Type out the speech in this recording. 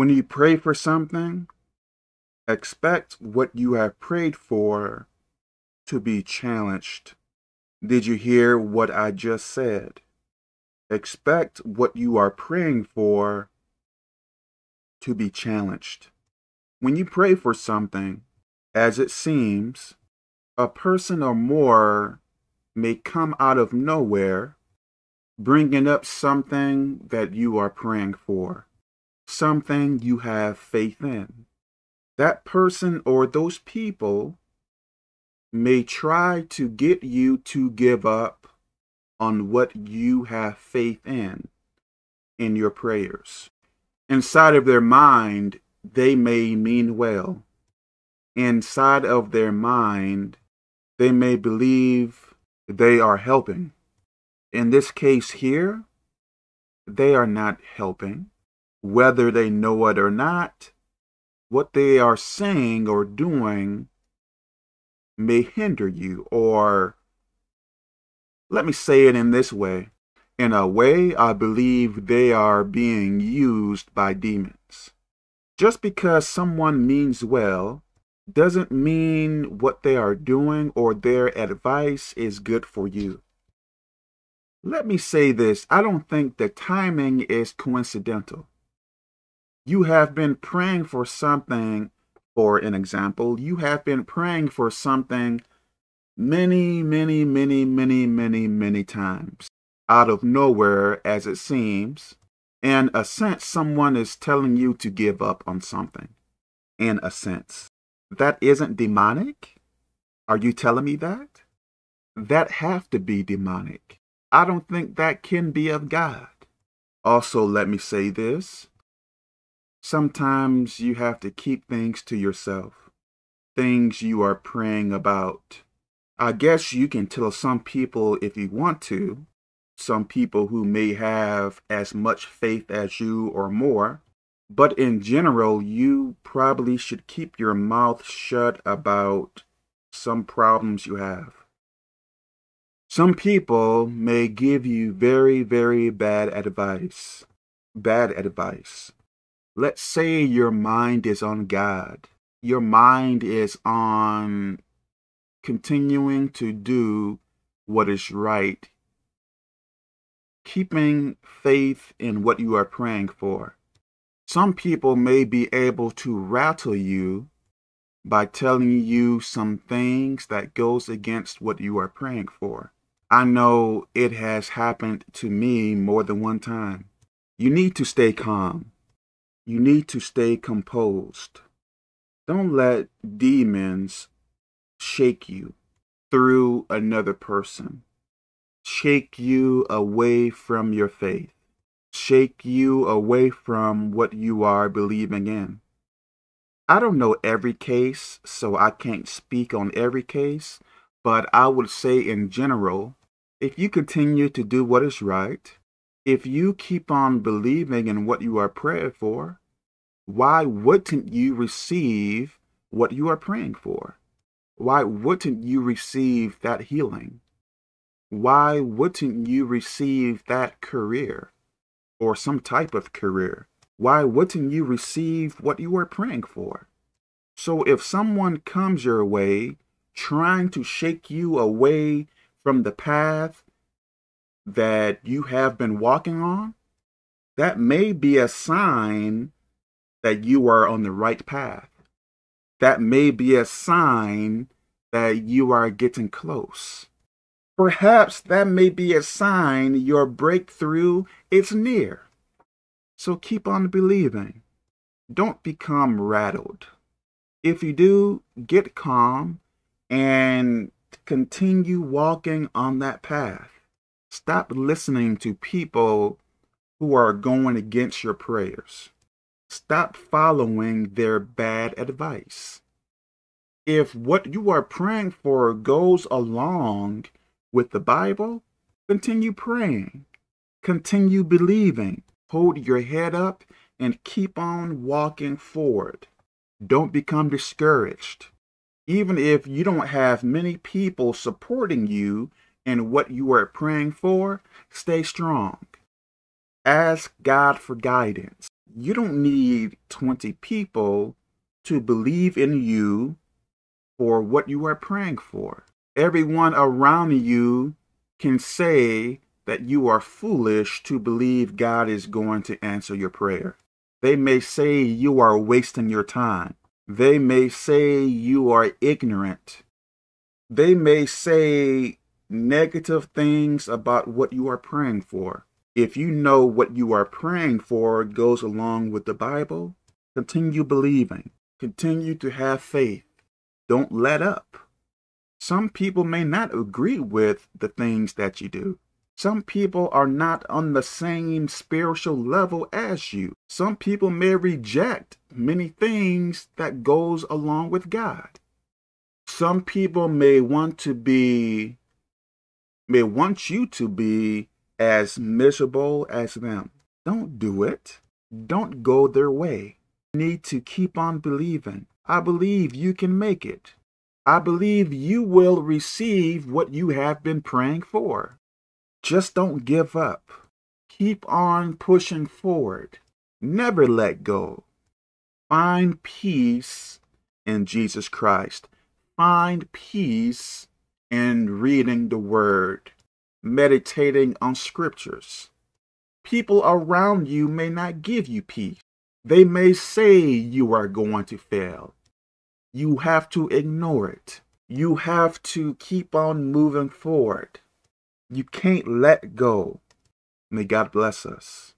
When you pray for something, expect what you have prayed for to be challenged. Did you hear what I just said? Expect what you are praying for to be challenged. When you pray for something, as it seems, a person or more may come out of nowhere bringing up something that you are praying for, something you have faith in. That person or those people may try to get you to give up on what you have faith in in your prayers. Inside of their mind, they may mean well. Inside of their mind, they may believe they are helping. In this case here, they are not helping. Whether they know it or not, what they are saying or doing may hinder you. Or let me say it in this way. In a way, I believe they are being used by demons. Just because someone means well doesn't mean what they are doing or their advice is good for you. Let me say this I don't think the timing is coincidental. You have been praying for something, for an example, you have been praying for something many, many, many, many, many, many times out of nowhere, as it seems. In a sense, someone is telling you to give up on something. In a sense. That isn't demonic? Are you telling me that? That have to be demonic. I don't think that can be of God. Also, let me say this. Sometimes you have to keep things to yourself, things you are praying about. I guess you can tell some people if you want to, some people who may have as much faith as you or more, but in general, you probably should keep your mouth shut about some problems you have. Some people may give you very, very bad advice. Bad advice. Let's say your mind is on God. Your mind is on continuing to do what is right. Keeping faith in what you are praying for. Some people may be able to rattle you by telling you some things that goes against what you are praying for. I know it has happened to me more than one time. You need to stay calm. You need to stay composed. Don't let demons shake you through another person, shake you away from your faith, shake you away from what you are believing in. I don't know every case, so I can't speak on every case, but I would say in general, if you continue to do what is right, if you keep on believing in what you are praying for, why wouldn't you receive what you are praying for? Why wouldn't you receive that healing? Why wouldn't you receive that career or some type of career? Why wouldn't you receive what you are praying for? So if someone comes your way trying to shake you away from the path that you have been walking on, that may be a sign that you are on the right path. That may be a sign that you are getting close. Perhaps that may be a sign your breakthrough is near. So keep on believing. Don't become rattled. If you do, get calm and continue walking on that path. Stop listening to people who are going against your prayers. Stop following their bad advice. If what you are praying for goes along with the Bible, continue praying. Continue believing. Hold your head up and keep on walking forward. Don't become discouraged even if you don't have many people supporting you in what you are praying for, stay strong. Ask God for guidance. You don't need 20 people to believe in you for what you are praying for. Everyone around you can say that you are foolish to believe God is going to answer your prayer. They may say you are wasting your time. They may say you are ignorant. They may say negative things about what you are praying for. If you know what you are praying for goes along with the Bible, continue believing. Continue to have faith. Don't let up. Some people may not agree with the things that you do. Some people are not on the same spiritual level as you. Some people may reject many things that goes along with God. Some people may want to be may want you to be as miserable as them. Don't do it. Don't go their way. You need to keep on believing. I believe you can make it. I believe you will receive what you have been praying for. Just don't give up. Keep on pushing forward. Never let go. Find peace in Jesus Christ. Find peace in reading the Word, meditating on scriptures. People around you may not give you peace. They may say you are going to fail. You have to ignore it. You have to keep on moving forward. You can't let go. May God bless us.